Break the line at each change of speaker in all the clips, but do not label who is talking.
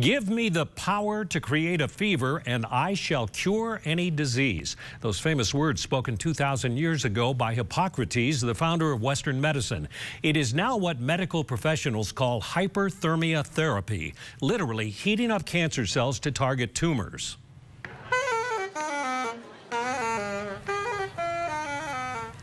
Give me the power to create a fever, and I shall cure any disease. Those famous words spoken 2,000 years ago by Hippocrates, the founder of Western medicine. It is now what medical professionals call hyperthermia therapy, literally heating up cancer cells to target tumors.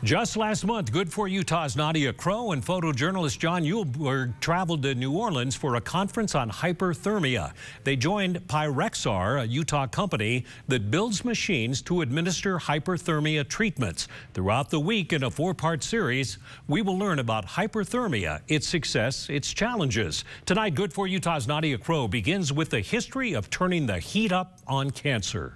Just last month, Good for Utah's Nadia Crow and photojournalist John Uhlberg traveled to New Orleans for a conference on hyperthermia. They joined Pyrexar, a Utah company that builds machines to administer hyperthermia treatments. Throughout the week in a four-part series, we will learn about hyperthermia, its success, its challenges. Tonight, Good for Utah's Nadia Crow begins with the history of turning the heat up on cancer.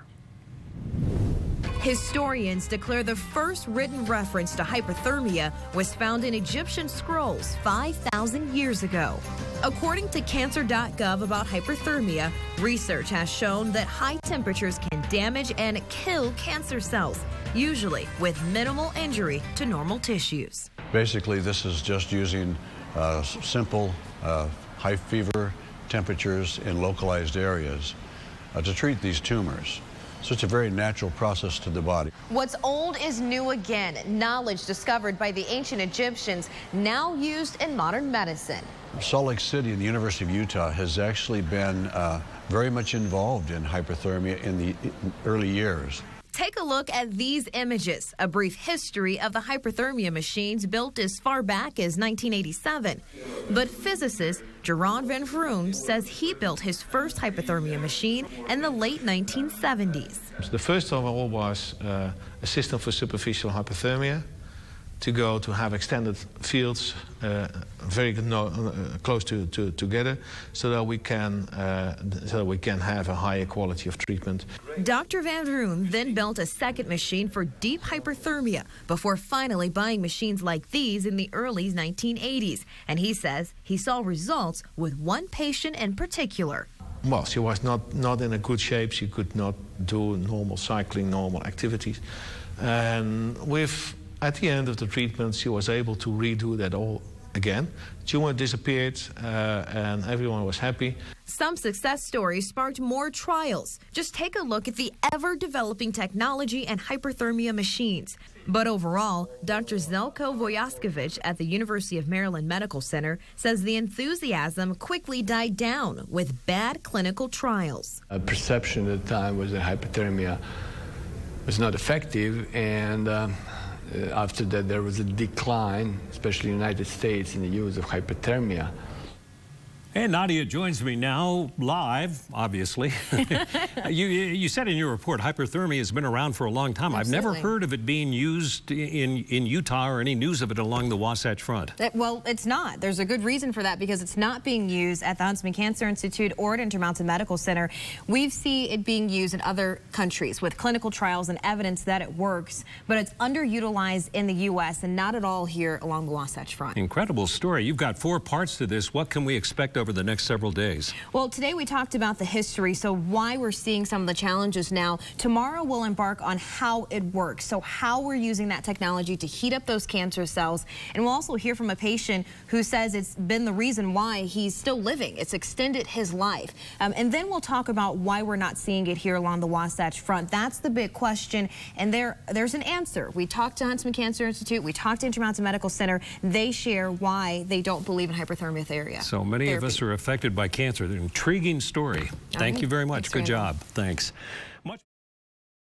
Historians declare the first written reference to hyperthermia was found in Egyptian scrolls 5,000 years ago. According to cancer.gov about hyperthermia, research has shown that high temperatures can damage and kill cancer cells, usually with minimal injury to normal tissues.
Basically, this is just using uh, simple uh, high fever temperatures in localized areas uh, to treat these tumors. So it's a very natural process to the body.
What's old is new again. Knowledge discovered by the ancient Egyptians now used in modern medicine.
Salt Lake City and the University of Utah has actually been uh, very much involved in hyperthermia in the early years.
Look at these images, a brief history of the hyperthermia machines built as far back as 1987. But physicist Jeroen van Rhoon says he built his first hyperthermia machine in the late 1970s.
The first of all was uh, a system for superficial hyperthermia to go to have extended fields uh, very no, uh, close to, to, together so that we can uh, so that we can have a higher quality of treatment.
Dr. Van Rhoon then built a second machine for deep hyperthermia before finally buying machines like these in the early 1980s. And he says he saw results with one patient in particular.
Well, she was not, not in a good shape. She could not do normal cycling, normal activities. And with at the end of the treatment, she was able to redo that all again. Tumor disappeared uh, and everyone was happy.
Some success stories sparked more trials. Just take a look at the ever developing technology and hyperthermia machines. But overall, Dr. Zeljko Vujaskovic at the University of Maryland Medical Center says the enthusiasm quickly died down with bad clinical trials.
A perception at the time was that hyperthermia was not effective and um, uh, Uh, after that, there was a decline, especially in the United States, in the use of hyperthermia.
And Nadia joins me now live, obviously. you, you said in your report hyperthermia has been around for a long time. Absolutely. I've never heard of it being used in, in Utah or any news of it along the Wasatch Front.
That, well, it's not. There's a good reason for that because it's not being used at the Huntsman Cancer Institute or at Intermountain Medical Center. We see it being used in other countries with clinical trials and evidence that it works, but it's underutilized in the U.S. and not at all here along the Wasatch Front.
Incredible story. You've got four parts to this. What can we expect over the next several days?
Well, today we talked about the history, so why we're seeing some of the challenges now. Tomorrow we'll embark on how it works, so how we're using that technology to heat up those cancer cells. And we'll also hear from a patient who says it's been the reason why he's still living. It's extended his life. Um, and then we'll talk about why we're not seeing it here along the Wasatch Front. That's the big question, and there there's an answer. We talked to Huntsman Cancer Institute. We talked to Intermountain Medical Center. They share why they don't believe in hyperthermia therapy.
So many
therapy.
of us are affected by cancer. An intriguing story. Thank you very much.
Thanks,
Good job. Thanks.